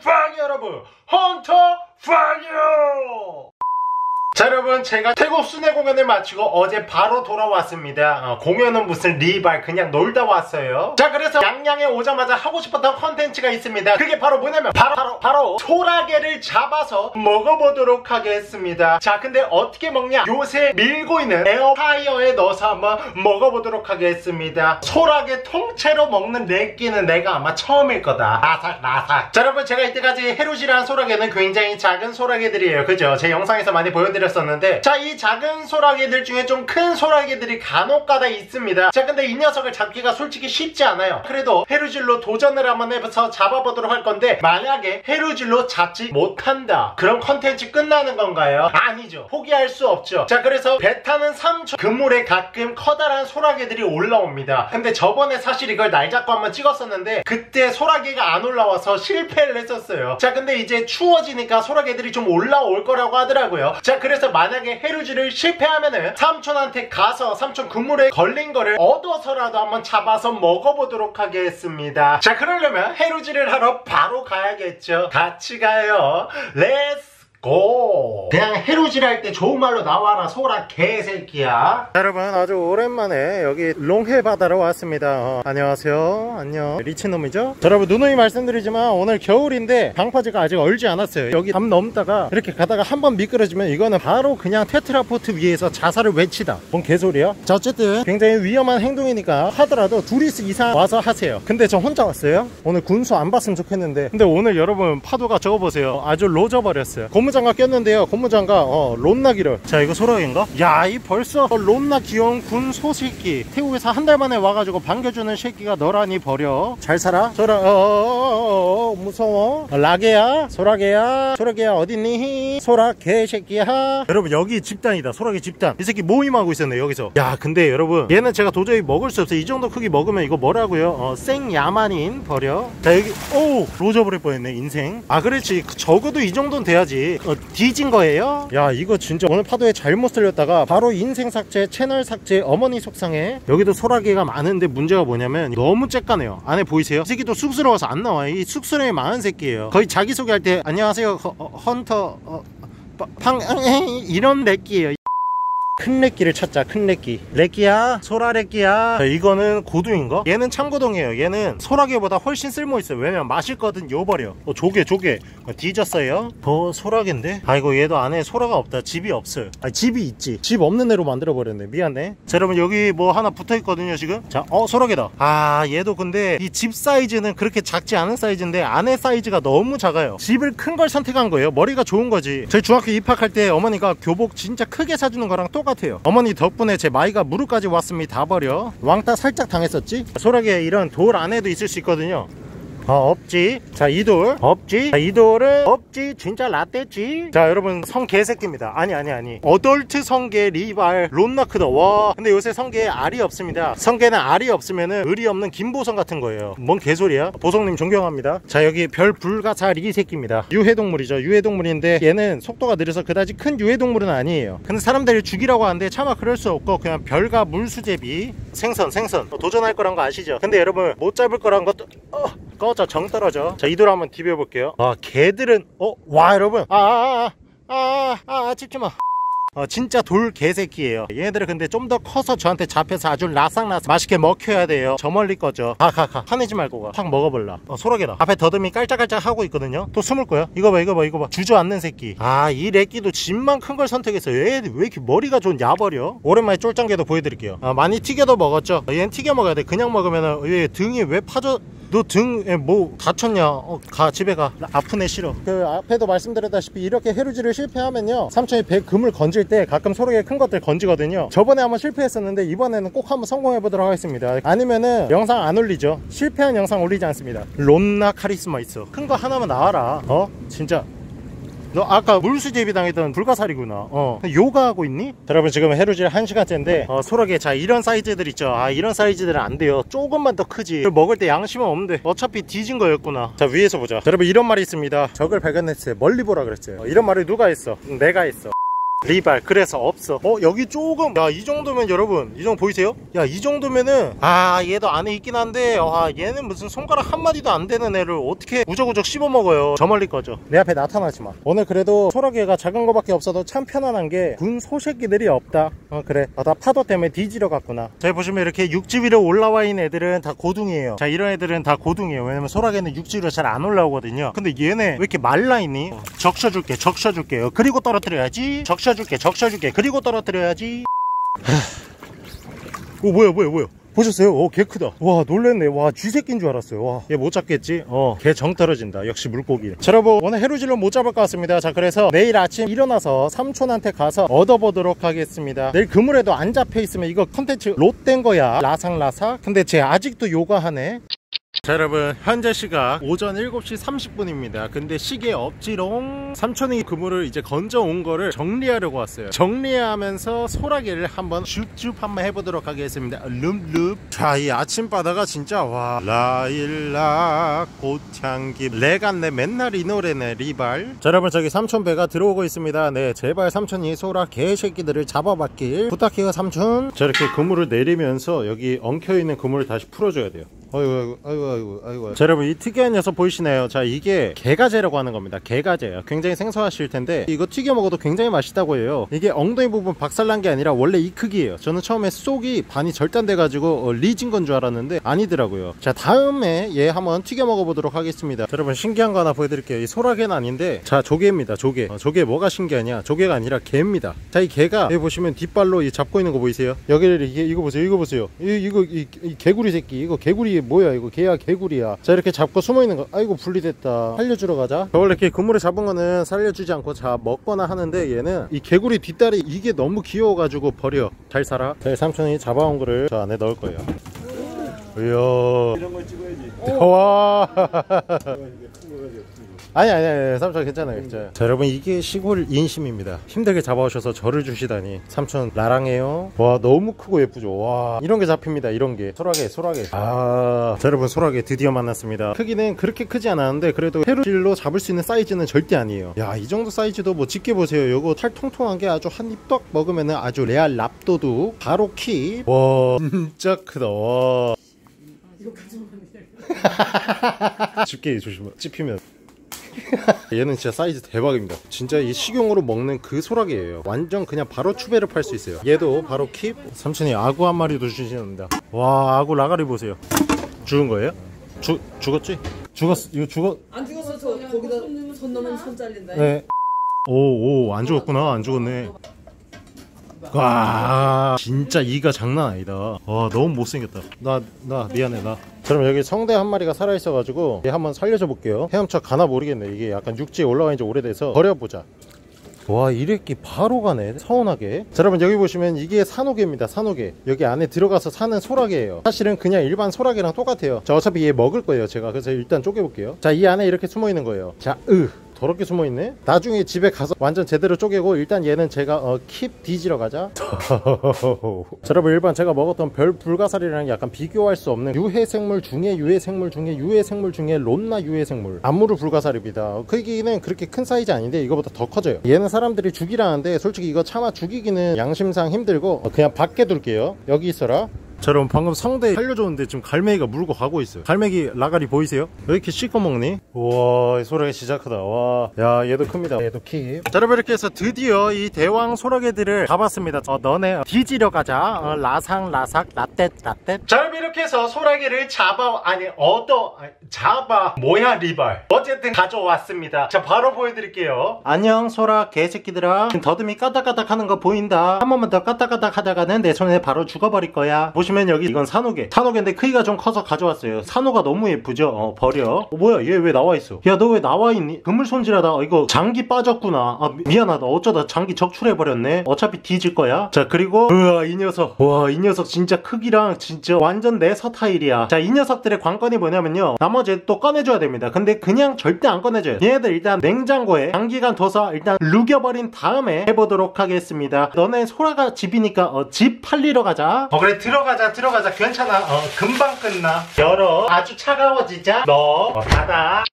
퐝 여러분. 헌터퐝이에요 자 여러분 제가 태국 순회 공연을 마치고 어제 바로 돌아왔습니다. 어, 공연은 무슨 리발 그냥 놀다 왔어요. 자 그래서 양양에 오자마자 하고 싶었던 컨텐츠가 있습니다. 그게 바로 뭐냐면 바로 바로 바로 소라게를 잡아서 먹어보도록 하겠습니다. 자 근데 어떻게 먹냐? 요새 밀고 있는 에어프라이어에 넣어서 한번 먹어보도록 하겠습니다. 소라게 통째로 먹는 렉기는 내가 아마 처음일 거다. 라삭 라삭 자 여러분 제가 이때까지 해루지란 소라게는 굉장히 작은 소라게들이에요. 그죠? 제 영상에서 많이 보여드렸 드렸었는데 자 이 작은 소라게들 중에 좀 큰 소라게들이 간혹가다 있습니다. 자 근데 이 녀석을 잡기가 솔직히 쉽지 않아요. 그래도 헤루질로 도전을 한번 해서 잡아보도록 할 건데 만약에 헤루질로 잡지 못한다 그럼 컨텐츠 끝나는 건가요? 아니죠. 포기할 수 없죠. 자 그래서 배 타는 3초 그물에 가끔 커다란 소라게들이 올라옵니다. 근데 저번에 사실 이걸 날 잡고 한번 찍었었는데 그때 소라게가 안 올라와서 실패를 했었어요. 자 근데 이제 추워지니까 소라게들이 좀 올라올 거라고 하더라고요. 자 그래서 그래서 만약에 해루지를 실패하면은 삼촌한테 가서 삼촌 그물에 걸린 거를 얻어서라도 한번 잡아서 먹어보도록 하겠습니다. 자 그러려면 해루지를 하러 바로 가야겠죠. 같이 가요. Let's go. 그냥 해루질 할 때 좋은 말로 나와라 소라 개새끼야. 여러분 아주 오랜만에 여기 롱해 바다로 왔습니다. 어, 안녕하세요. 안녕. 리치놈이죠? 여러분 누누이 말씀드리지만 오늘 겨울인데 방파제가 아직 얼지 않았어요. 여기 담 넘다가 이렇게 가다가 한번 미끄러지면 이거는 바로 그냥 테트라포트 위에서 자살을 외치다. 뭔 개소리야? 자 어쨌든 굉장히 위험한 행동이니까 하더라도 둘이 이상 와서 하세요. 근데 저 혼자 왔어요? 오늘 군소 안 봤으면 좋겠는데. 근데 오늘 여러분 파도가 저거 보세요. 아주 로져버렸어요. 고무 고무장갑 꼈는데요. 고무장갑 어, 론나기를. 자 이거 소라인가? 야 이 벌써. 론나 귀여운 군소 새끼 태국에서 한 달 만에 와가지고 반겨주는 새끼가 너라니 버려. 잘 살아? 소라 어어어어 무서워. 어, 라게야 소라게야 소라게야 어딨니? 소라 개새끼야. 여러분 여기 집단이다. 소라게 집단. 이 새끼 모임하고 있었네 여기서. 야 근데 여러분 얘는 제가 도저히 먹을 수 없어요. 이 정도 크기 먹으면 이거 뭐라고요? 어, 생야만인 버려. 자 여기 오! 로저버릴 뻔했네 인생. 아 그렇지. 적어도 이 정도는 돼야지 어, 뒤진 거예요? 야 이거 진짜 오늘 파도에 잘못 쓸렸다가 바로 인생 삭제 채널 삭제 어머니 속상해. 여기도 소라게가 많은데 문제가 뭐냐면 너무 쬐까네요. 안에 보이세요? 이 새끼도 쑥스러워서 안 나와요 이 쑥스러움이 많은 새끼예요. 거의 자기소개할 때 안녕하세요 허, 헌터 어, 팡 이런 렉기예요 큰 렉기를 찾자 큰 렉기 렉기야 소라 렉기야. 이거는 고둥인가? 얘는 참고둥이에요. 얘는 소라게보다 훨씬 쓸모있어요. 왜냐면 맛있거든. 요버려. 어, 조개 조개. 어, 뒤졌어요. 더 소라게인데? 아이고 얘도 안에 소라가 없다. 집이 없어요. 아 집이 있지. 집 없는 애로 만들어버렸네. 미안해. 자 여러분 여기 뭐 하나 붙어있거든요 지금. 자어 소라게다. 아 얘도 근데 이 집 사이즈는 그렇게 작지 않은 사이즈인데 안에 사이즈가 너무 작아요. 집을 큰 걸 선택한 거예요. 머리가 좋은 거지. 저희 중학교 입학할 때 어머니가 교복 진짜 크게 사주는 거랑 똑 똑같아요. 어머니 덕분에 제 마이가 무릎까지 왔으면 다. 버려. 왕따 살짝 당했었지? 소라게 이런 돌 안에도 있을 수 있거든요 어, 없지. 자, 이돌. 없지. 자, 이돌은 없지. 진짜 라떼지. 자, 여러분, 성 개새끼입니다. 아니, 아니, 아니. 어덜트 성게 리발 론나크더. 와. 근데 요새 성게에 알이 없습니다. 성게는 알이 없으면은 의리 없는 김보성 같은 거예요. 뭔 개소리야? 보성님 존경합니다. 자, 여기 별 불가사 리 새끼입니다. 유해동물이죠. 유해동물인데 얘는 속도가 느려서 그다지 큰 유해동물은 아니에요. 근데 사람들이 죽이라고 하는데 차마 그럴 수 없고 그냥 별과 물수제비 생선, 생선. 도전할 거란 거 아시죠? 근데 여러분, 못 잡을 거란 것도, 어, 꺼 떨어져 정 떨어져. 자 이도로 한번 디벼 볼게요. 아 개들은 어 와 여러분. 아아아아아 아, 아, 아, 찝지마. 어, 진짜 돌 개새끼예요. 얘네들은 근데 좀 더 커서 저한테 잡혀서 아주 라상라상 맛있게 먹혀야 돼요. 저 멀리 거죠 가가가. 화내지 말고 가확 먹어볼라. 어, 소라게다. 앞에 더듬이 깔짝깔짝 하고 있거든요. 또 숨을 거야. 이거 봐 이거 봐 이거 봐. 주저앉는 새끼. 아이 래끼도 집만 큰 걸 선택했어요 얘왜 이렇게 머리가 좀 야버려 오랜만에 쫄짱개도 보여드릴게요. 어, 많이 튀겨도 먹었죠? 얘는 튀겨 먹어야 돼. 그냥 먹으면 얘 등이 왜 파져 너 등에 뭐 다쳤냐? 어, 가 집에 가. 아프네 싫어. 그 앞에도 말씀드렸다시피 이렇게 해루지를 실패하면요 삼촌이 배 금을 건질 때 가끔 소르게 큰 것들 건지거든요. 저번에 한번 실패했었는데 이번에는 꼭 한번 성공해 보도록 하겠습니다. 아니면은 영상 안 올리죠? 실패한 영상 올리지 않습니다. 론나 카리스마 있어. 큰 거 하나만 나와라. 어? 진짜 너 아까 물수제비 당했던 불가사리구나. 어. 요가하고 있니? 여러분 지금 해루질 1시간째인데 어, 소라게 자 이런 사이즈들 있죠. 아 이런 사이즈들은 안 돼요. 조금만 더 크지. 먹을 때 양심은 없는데 어차피 뒤진 거였구나. 자 위에서 보자. 여러분 이런 말이 있습니다. 적을 발견했어요 멀리 보라 그랬어요. 어, 이런 말을 누가 했어? 내가 했어 리발. 그래서 없어. 어 여기 조금. 야 이 정도면 여러분 이 정도 보이세요? 야 이 정도면은 아 얘도 안에 있긴 한데 아 얘는 무슨 손가락 한마디도 안 되는 애를 어떻게 우적우적 씹어먹어요. 저 멀리 거죠 내 앞에 나타나지 마. 오늘 그래도 소라게가 작은 거밖에 없어도 참 편안한 게 군 소새끼들이 없다. 어 그래. 아, 나 파도 때문에 뒤지러 갔구나. 자 보시면 이렇게 육지 위로 올라와 있는 애들은 다 고둥이에요. 자 이런 애들은 다 고둥이에요. 왜냐면 소라게는 육지 위로 잘 안 올라오거든요. 근데 얘네 왜 이렇게 말라있니? 적셔줄게 적셔줄게요. 그리고 떨어뜨려야지. 적셔 줄게 적셔줄게 그리고 떨어뜨려야지 오 뭐야 뭐야 뭐야 보셨어요? 오, 개 크다. 와, 놀랬네. 와, 쥐새끼인 줄 알았어요. 와, 얘 못 잡겠지? 어, 개 정 떨어진다. 역시 물고기. 자, 여러분, 오늘 해루질로 못 잡을 것 같습니다. 자, 그래서 내일 아침 일어나서 삼촌한테 가서 얻어보도록 하겠습니다. 내일 그물에도 안 잡혀 있으면 이거 컨텐츠 롯된 거야. 라삭라삭. 근데 쟤 아직도 요가하네. 자 여러분 현재 시각 오전 7시 30분입니다. 근데 시계 없지롱 삼촌이 그물을 이제 건져 온 거를 정리하려고 왔어요. 정리하면서 소라게를 한번 슉슉 한번 해보도록 하겠습니다. 룸룸 자이 아침바다가 진짜 와. 라일락 꽃향기. 레간네 맨날 이 노래네 리발. 자 여러분 저기 삼촌 배가 들어오고 있습니다. 네 제발 삼촌이 소라 개새끼들을 잡아봤길 부탁해요 삼촌. 저렇게 그물을 내리면서 여기 엉켜있는 그물을 다시 풀어줘야 돼요. 아이고 아이고 아이고 아이고 자 여러분 이 특이한 녀석 보이시나요? 자 이게 개가재라고 하는 겁니다. 개가재예요. 굉장히 생소하실 텐데 이거 튀겨 먹어도 굉장히 맛있다고 해요. 이게 엉덩이 부분 박살난 게 아니라 원래 이 크기예요. 저는 처음에 속이 반이 절단돼 가지고 어, 리진 건 줄 알았는데 아니더라고요. 자 다음에 얘 한번 튀겨 먹어 보도록 하겠습니다. 자, 여러분 신기한 거 하나 보여드릴게요. 이 소라게는 아닌데 자 조개입니다 조개. 어, 조개 뭐가 신기하냐? 조개가 아니라 개입니다. 자 이 개가 여기 보시면 뒷발로 이 잡고 있는 거 보이세요? 여기를 이게 이거 보세요 이거 보세요. 이, 이거 이, 이 개구리 새끼 이거 개구리 뭐야 이거? 개야 개 구리야. 자 이렇게 잡고 숨어있는 거. 아이고 분리됐다. 살려주러 가자. 원래 이렇게 그물에 잡은 거는 살려주지 않고 자 먹거나 하는데 얘는 이 개구리 뒷다리 이게 너무 귀여워가지고 버려. 잘 살아. 제 삼촌이 잡아온 거를 저 안에 넣을 거예요. 이야. 이런 걸 찍어야지. 와. 아니 아니 아니 삼촌 괜찮아요. 괜찮아요 자 여러분 이게 시골 인심입니다. 힘들게 잡아오셔서 저를 주시다니. 삼촌 나랑해요. 와 너무 크고 예쁘죠? 와 이런 게 잡힙니다 이런 게. 소라게 소라게. 아 자, 여러분 소라게 드디어 만났습니다. 크기는 그렇게 크지 않았는데 그래도 해루질로 잡을 수 있는 사이즈는 절대 아니에요. 야 이 정도 사이즈도 뭐 집게 보세요. 요거 탈 통통한 게 아주 한 입 떡 먹으면은 아주 레알 랍도둑 바로 킵와 진짜 크다. 와. 집게 조심해. 찝히면 얘는 진짜 사이즈 대박입니다 진짜 이 식용으로 먹는 그 소라게예요 완전 그냥 바로 추배를 팔 수 있어요 얘도 바로 킵 삼촌이 아구 한 마리도 주시는다 와 아구 라가리 보세요 죽은 거예요? 죽 죽었지? 죽었어 이거 죽었 안 죽었어 저 거기다 손 넣으면 손 잘린다 네. 오, 오, 안 죽었구나. 안 죽었네. 와, 진짜 이가 장난 아니다. 와, 너무 못생겼다. 나, 나, 미안해, 나. 그럼 여기 성대 한 마리가 살아있어가지고, 얘 한번 살려줘 볼게요. 헤엄쳐 가나 모르겠네. 이게 약간 육지에 올라간 지 오래돼서 버려보자. 와, 이래끼 바로 가네. 서운하게. 자, 여러분, 여기 보시면 이게 산호개입니다. 산호개. 여기 안에 들어가서 사는 소라게예요. 사실은 그냥 일반 소라게랑 똑같아요. 자, 어차피 얘 먹을 거예요. 제가. 그래서 일단 쪼개볼게요. 자, 이 안에 이렇게 숨어 있는 거예요. 자, 으. 더럽게 숨어 있네. 나중에 집에 가서 완전 제대로 쪼개고 일단 얘는 제가 어, 킵 뒤지러 가자. 자, 여러분 일반 제가 먹었던 별 불가사리랑 약간 비교할 수 없는 유해 생물 중에 유해 생물 중에 유해 생물 중에 론나 유해 생물. 암무르 불가사리입니다. 크기는 그렇게 큰 사이즈 아닌데 이거보다 더 커져요. 얘는 사람들이 죽이라는데 솔직히 이거 차마 죽이기는 양심상 힘들고 어, 그냥 밖에 둘게요. 여기 있어라. 자 여러분 방금 성대 살려줬는데 지금 갈매기가 물고 가고 있어요. 갈매기 라가리 보이세요? 왜 이렇게 씻어 먹니? 우와 이 소라게 크다. 와야 얘도 큽니다. 얘도 킵자 여러분 이렇게 해서 드디어 이 대왕 소라게들을 잡았습니다. 어 너네 뒤지러 가자. 어, 라상 라삭 라떼 라떼. 자 여러분 이렇게 해서 소라게를 잡아 아니 얻어 잡아 뭐야 리발. 어쨌든 가져왔습니다. 자 바로 보여드릴게요. 안녕 소라 개새끼들아. 더듬이 까닥까닥 하는 거 보인다. 한 번만 더 까닥까닥 하다가는 내 손에 바로 죽어버릴 거야. 보시면 여기 이건 산호게 산호게인데 크기가 좀 커서 가져왔어요. 산호가 너무 예쁘죠? 어 버려. 어, 뭐야? 얘 왜 나와있어? 야 너 왜 나와있니? 그물 손질하다. 어, 이거 장기 빠졌구나. 아 미, 미안하다. 어쩌다 장기 적출해버렸네. 어차피 뒤질 거야. 자 그리고 우와 이 녀석. 와 이 녀석 진짜 크기랑 진짜 완전 내 서타일이야. 자 이 녀석들의 관건이 뭐냐면요. 나머지 또 꺼내줘야 됩니다. 근데 그냥 절대 안 꺼내줘요. 얘네들 일단 냉장고에 장기간 둬서 일단 루겨버린 다음에 해보도록 하겠습니다. 너네 소라가 집이니까 어, 집 팔리러 가자. 어 그래 들어가자 들어가자. 괜찮아. 어 금방 끝나. 열어. 아주 차가워지자. 너 어, 닫아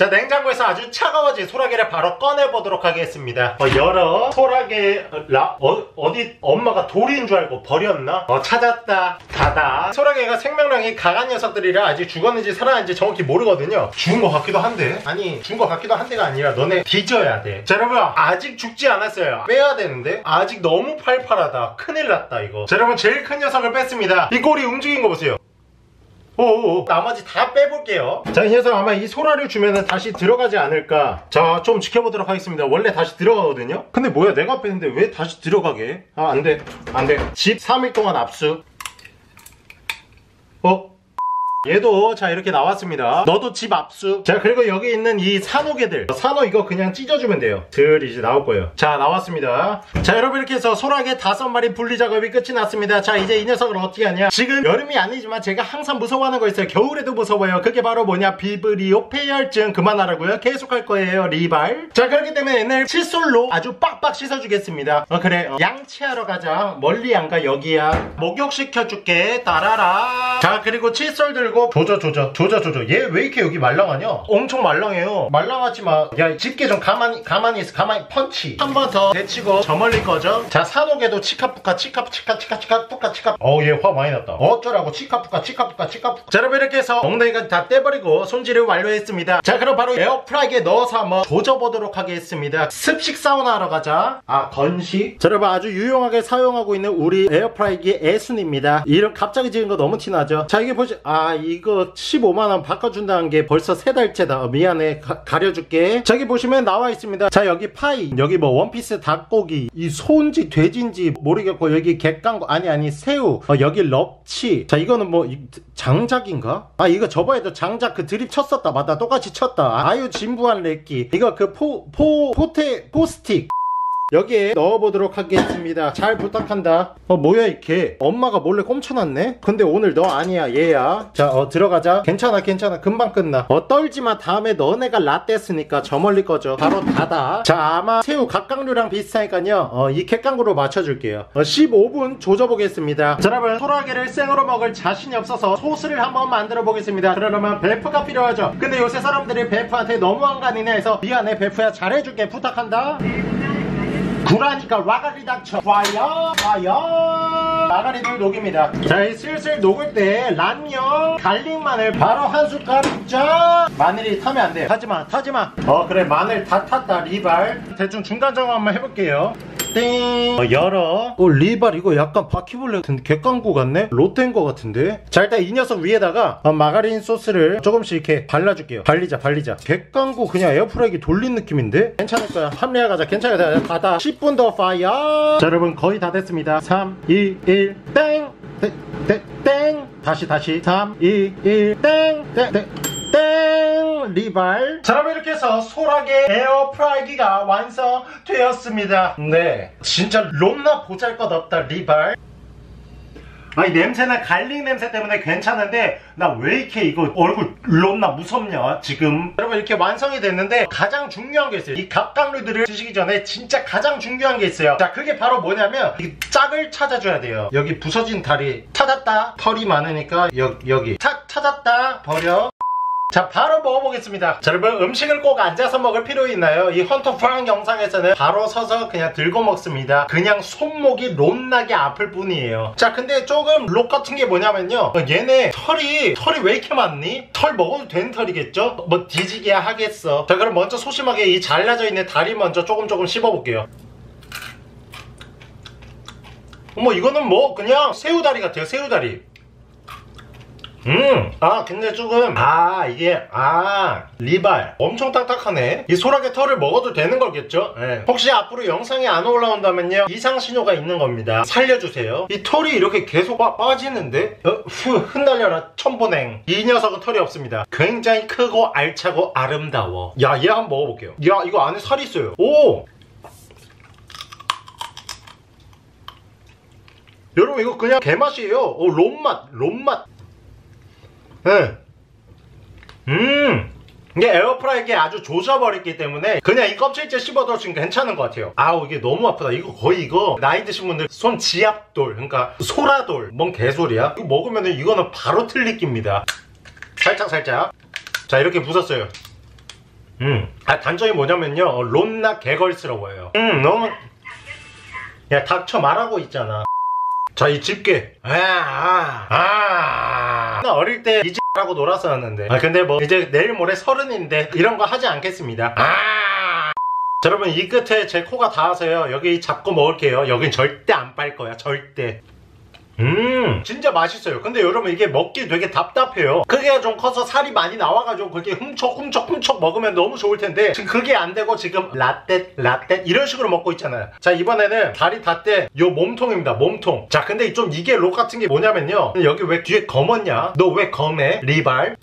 자 냉장고에서 아주 차가워진 소라게를 바로 꺼내보도록 하겠습니다. 어, 열어. 소라게 어, 라, 어, 어디 엄마가 돌인 줄 알고 버렸나? 어 찾았다. 닫아. 소라게가 생명력이 강한 녀석들이라 아직 죽었는지 살아났는지 정확히 모르거든요. 죽은 것 같기도 한데. 아니 죽은 것 같기도 한데가 아니라 너네 뒤져야 돼자 여러분 아직 죽지 않았어요. 빼야 되는데? 아직 너무 팔팔하다. 큰일 났다 이거. 자 여러분 제일 큰 녀석을 뺐습니다. 이 꼬리 움직인 거 보세요 오오오. 나머지 다 빼볼게요. 자, 이 녀석 아마 이 소라를 주면은 다시 들어가지 않을까. 자, 좀 지켜보도록 하겠습니다. 원래 다시 들어가거든요? 근데 뭐야, 내가 뺐는데 왜 다시 들어가게? 아, 안 돼. 안 돼. 집 3일 동안 압수. 어? 얘도 자 이렇게 나왔습니다. 너도 집 압수. 자 그리고 여기 있는 이 산호개들. 산호 이거 그냥 찢어주면 돼요. 들 이제 나올 거예요. 자 나왔습니다. 자 여러분 이렇게 해서 소라게 다섯 마리 분리 작업이 끝이 났습니다. 자 이제 이 녀석을 어떻게 하냐? 지금 여름이 아니지만 제가 항상 무서워하는 거 있어요. 겨울에도 무서워요. 그게 바로 뭐냐? 비브리오 폐혈증 그만하라고요? 계속 할 거예요 리발. 자 그렇기 때문에 옛날 칫솔로 아주 빡빡 씻어주겠습니다. 어 그래. 어, 양치하러 가자. 멀리 안 가 여기야. 목욕시켜줄게. 따라라. 자 그리고 칫솔 들고 조져 조져 조져 조져 얘 왜 이렇게 여기 말랑하냐? 엄청 말랑해요. 말랑하지 마 야 집게 좀 가만히 가만히 있어. 가만히 펀치. 한 번 더 데치고 저 멀리 꺼져. 자 산호게도 치카푸카 치카 치카 치카 치카 푸카 치카. 어우 얘 화 많이 났다. 어쩌라고. 치카푸카 치카푸카 치카푸카. 자 여러분 이렇게 해서 엉덩이까지 다 떼버리고 손질을 완료했습니다. 자 그럼 바로 에어프라이기에 넣어서 한번 조져보도록 하겠습니다. 습식 사우나 하러 가자. 아 건식 자 여러분 아주 유용하게 사용하고 있는 우리 에어프라이기 애순입니다. 이름 갑자기 지은 거 너무 티나죠? 자 이게 보시 아 이거 15만원 바꿔준다는 게 벌써 세 달째다. 어, 미안해. 가, 가려줄게. 저기 보시면 나와 있습니다. 자 여기 파이. 여기 뭐 원피스 닭고기. 이 소인지 돼지인지 모르겠고 여기 객강고. 아니 아니 새우. 어, 여기 럽치. 자 이거는 뭐 이, 장작인가? 아 이거 저번에도 장작 그 드립 쳤었다. 맞다. 똑같이 쳤다. 아유 진부한 렉기. 이거 그 포 포 포테 포스틱 여기에 넣어보도록 하겠습니다. 잘 부탁한다. 어, 뭐야, 이게. 엄마가 몰래 꼼쳐놨네? 근데 오늘 너 아니야, 얘야. 자, 어, 들어가자. 괜찮아, 괜찮아. 금방 끝나. 어, 떨지 마. 다음에 너네가 라떼스니까 저 멀리 꺼져. 바로 닫아. 자, 아마 새우 각각류랑 비슷하니까요. 어, 이 객강구로 맞춰줄게요. 어, 15분 조져보겠습니다. 자, 여러분, 소라게를 생으로 먹을 자신이 없어서 소스를 한번 만들어 보겠습니다. 그러려면 베프가 필요하죠. 근데 요새 사람들이 베프한테 너무 한간이네 해서 미안해, 베프야. 잘해줄게. 부탁한다. 구라니까 와가리 닥쳐 과연 과연. 마가리를 녹입니다. 자이 슬슬 녹을 때 란면 갈릭 마늘 바로 한 숟갈 짜. 마늘이 타면 안 돼요. 타지마 타지마. 어 그래. 마늘 다 탔다 리발. 대충 중간 점검 한번 해볼게요 땡 어, 열어 어 리발 이거 약간 바퀴벌레 같은데 객광고 같네 롯된 것 같은데 자 일단 이 녀석 위에다가 어, 마가린 소스를 조금씩 이렇게 발라줄게요 발리자 발리자 객광고 그냥 에어프라이기 돌린 느낌인데 괜찮을 거야 합리화 가자 괜찮아 가다 10분 더 fire 자 여러분 거의 다 됐습니다 3 2 1 땡! 땡! 땡! 땡! 다시 다시 3 2 1 땡! 땡! 땡! 땡! 리발. 자 여러분 이렇게 해서 소라게 에어프라이기가 완성되었습니다. 네 진짜 롬나 보잘것없다 리발. 아니 냄새는 garlic 냄새 때문에 괜찮은데 나 왜 이렇게 이거 얼굴 롬나 무섭냐 지금? 여러분 이렇게 완성이 됐는데 가장 중요한 게 있어요. 이 갑각류들을 드시기 전에 진짜 가장 중요한 게 있어요. 자 그게 바로 뭐냐면 이 짝을 찾아줘야 돼요. 여기 부서진 다리 찾았다. 털이 많으니까 여, 여기. 차, 찾았다. 버려 자 바로 먹어보겠습니다. 자 여러분 음식을 꼭 앉아서 먹을 필요 있나요? 이 헌터퐝 영상에서는 바로 서서 그냥 들고 먹습니다. 그냥 손목이 롬나게 아플 뿐이에요. 자 근데 조금 록 같은 게 뭐냐면요. 얘네 털이 털이 왜 이렇게 많니? 털 먹어도 되는 털이겠죠? 뭐 뒤지기야 하겠어. 자 그럼 먼저 소심하게 이 잘라져 있는 다리 먼저 조금 조금 씹어볼게요. 어머 이거는 뭐 그냥 새우다리 같아요 새우다리 음, 아, 근데 조금, 아, 이게, 아, 리발. 엄청 딱딱하네. 이 소라게 털을 먹어도 되는 거겠죠? 예. 혹시 앞으로 영상이 안 올라온다면요, 이상 신호가 있는 겁니다. 살려주세요. 이 털이 이렇게 계속 빠, 빠지는데? 어, 후, 흩날려라, 천보냉. 이 녀석은 털이 없습니다. 굉장히 크고 알차고 아름다워. 야, 얘 한번 먹어볼게요. 야, 이거 안에 살이 있어요. 오! 여러분, 이거 그냥 개맛이에요. 오, 롬맛, 롬맛. 네. 음. 이게 에어프라이기에 아주 조져버렸기 때문에 그냥 이 껍질째 씹어도 지금 괜찮은 것 같아요 아우 이게 너무 아프다 이거 거의 이거 나이 드신 분들 손 지압돌 그러니까 소라돌 뭔 개소리야 이거 먹으면 이거는 바로 틀리깁니다 살짝 살짝 자 이렇게 부쉈어요 음. 아, 단점이 뭐냐면요. 어, 론나 개걸스러워요. 음, 너무. 야, 닥쳐 말하고 있잖아. 자, 이 집게. 아, 아, 아. 나 어릴 때 이집 하고 놀았었는데. 아, 근데 뭐, 이제 내일 모레 서른인데, 이런 거 하지 않겠습니다. 아. 자, 여러분, 이 끝에 제 코가 닿아서요. 여기 잡고 먹을게요. 여긴 절대 안 빨 거야. 절대. 음. 진짜 맛있어요. 근데 여러분 이게 먹기 되게 답답해요. 크기가 좀 커서 살이 많이 나와가지고 그렇게 훔쳐 훔쳐 훔쳐 먹으면 너무 좋을 텐데 지금 그게 안 되고 지금 라떼 라떼? 이런 식으로 먹고 있잖아요. 자 이번에는 다리 닿대. 요 몸통입니다 몸통. 자 근데 좀 이게 록 같은 게 뭐냐면요. 여기 왜 뒤에 검었냐? 너 왜 검해? 리발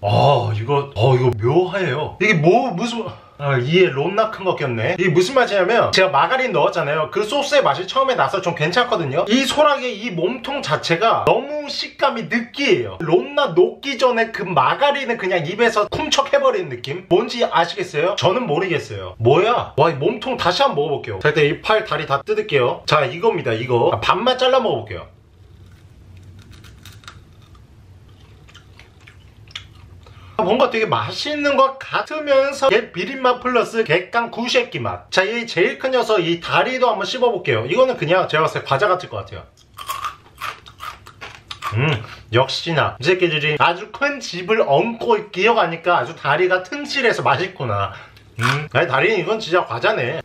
아 이거 어 이거 묘해요. 이게 뭐 무슨 아 이에 론나 큰 거 꼈네. 이게 무슨 맛이냐면 제가 마가린 넣었잖아요. 그 소스의 맛이 처음에 나서 좀 괜찮거든요. 이 소락의 이 몸통 자체가 너무 식감이 느끼해요. 론나 녹기 전에 그 마가린을 그냥 입에서 쿰척해버리는 느낌? 뭔지 아시겠어요? 저는 모르겠어요. 뭐야? 와 이 몸통 다시 한번 먹어볼게요. 자 일단 이 팔 다리 다 뜯을게요. 자 이겁니다 이거. 아, 반만 잘라 먹어볼게요 뭔가 되게 맛있는 것 같으면서 게 비린맛 플러스 객강 구새끼 맛. 자, 이 제일 큰 녀석 이 다리도 한번 씹어볼게요. 이거는 그냥 제가 봤을 때 과자 같을 것 같아요. 음, 역시나 이 새끼들이 아주 큰 집을 얹고 기어가니까 아주 다리가 튼실해서 맛있구나. 음, 아니 다리는 이건 진짜 과자네.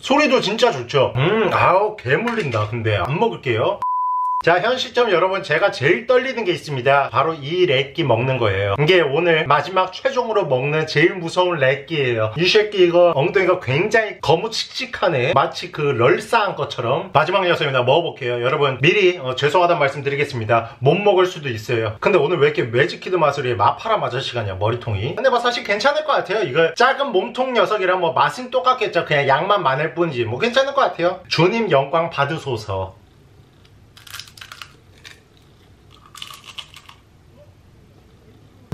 소리도 진짜 좋죠. 음, 아우 개 물린다. 근데 안 먹을게요. 자, 현 시점 여러분 제가 제일 떨리는 게 있습니다. 바로 이 렉기 먹는 거예요. 이게 오늘 마지막 최종으로 먹는 제일 무서운 렉기예요. 이 새끼 이거 엉덩이가 굉장히 거무칙칙하네. 마치 그 럴싸한 것처럼. 마지막 녀석입니다. 먹어볼게요. 여러분 미리 어, 죄송하다는 말씀 드리겠습니다. 못 먹을 수도 있어요. 근데 오늘 왜 이렇게 매직키드 마술이 마파라 아저씨가냐 머리통이. 근데 뭐 사실 괜찮을 것 같아요. 이거 작은 몸통 녀석이랑 뭐 맛은 똑같겠죠. 그냥 양만 많을 뿐이지. 뭐 괜찮을 것 같아요. 주님 영광 받으소서.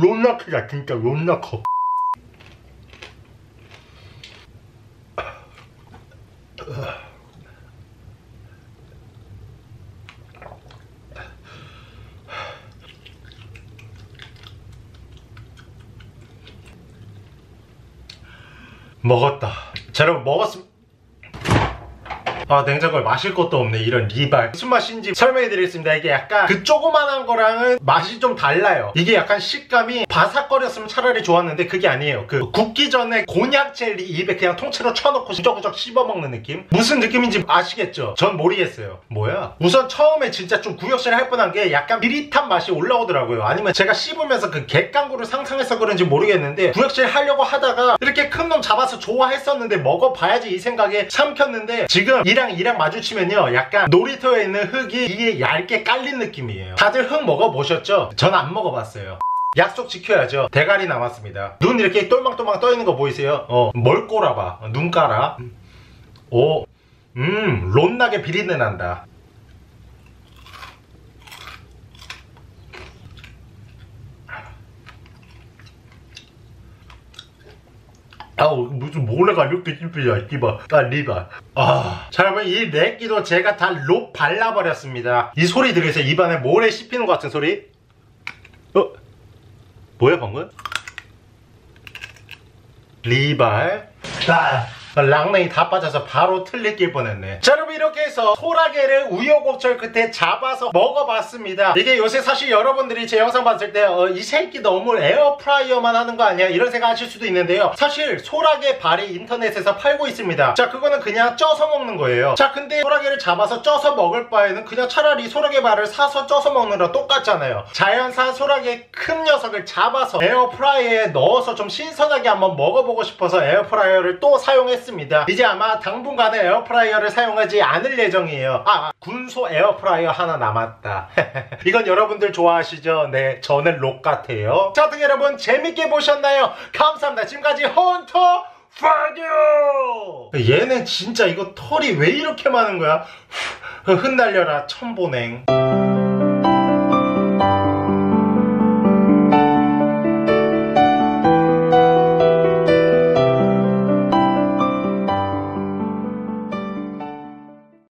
론나크가 진짜 론나 커. 먹었다. 자 여러분 먹었습니다 아 냉장고에 마실 것도 없네 이런 리발. 무슨 맛인지 설명해 드리겠습니다. 이게 약간 그 조그만한 거랑은 맛이 좀 달라요. 이게 약간 식감이 바삭거렸으면 차라리 좋았는데 그게 아니에요. 그 굽기 전에 곤약 젤리 입에 그냥 통째로 쳐놓고 구적구적 씹어먹는 느낌? 무슨 느낌인지 아시겠죠? 전 모르겠어요. 뭐야? 우선 처음에 진짜 좀 구역질 할 뻔한 게 약간 비릿한 맛이 올라오더라고요. 아니면 제가 씹으면서 그 갯강구를 상상해서 그런지 모르겠는데 구역질 하려고 하다가 이렇게 큰 놈 잡아서 좋아했었는데 먹어봐야지 이 생각에 삼켰는데 지금 이랑 이랑 마주치면요 약간 놀이터에 있는 흙이 이게 얇게 깔린 느낌이에요. 다들 흙 먹어보셨죠? 전 안 먹어봤어요. 약속 지켜야죠. 대가리 남았습니다. 눈 이렇게 똘망똘망 떠있는 거 보이세요? 어 뭘 꼬라봐? 눈 깔아? 오 음, 론나게 비린내 난다. 아우 무슨 모래가 이렇게 씹히냐 이봐 아 리바. 아 자 여러분 이 렉기도 제가 다 록 발라버렸습니다. 이 소리 들으세요. 입안에 모래 씹히는 것 같은 소리. 어? 뭐야 방금? 리발. 아, 랑냉이 다 빠져서 바로 틀니 낄 뻔했네. 자 여러분 이렇게 해서 소라게를 우여곡절 끝에 잡아서 먹어봤습니다. 이게 요새 사실 여러분들이 제 영상 봤을 때 이 새끼 너무 에어프라이어만 하는 거 아니야? 이런 생각 하실 수도 있는데요. 사실 소라게 발이 인터넷에서 팔고 있습니다. 자 그거는 그냥 쪄서 먹는 거예요. 자 근데 소라게를 잡아서 쪄서 먹을 바에는 그냥 차라리 소라게 발을 사서 쪄서 먹는 거랑 똑같잖아요. 자연산 소라게 큰 녀석을 잡아서 에어프라이어에 넣어서 좀 신선하게 한번 먹어보고 싶어서 에어프라이어를 또 사용했습니다 했습니다. 이제 아마 당분간은 에어프라이어를 사용하지 않을 예정이에요. 아, 군소 에어프라이어 하나 남았다. 이건 여러분들 좋아하시죠? 네, 저는 록 같아요. 자, 등 여러분 재밌게 보셨나요? 감사합니다. 지금까지 헌터 파듀! 얘는 진짜 이거 털이 왜 이렇게 많은 거야? 흩날려라 천보냉.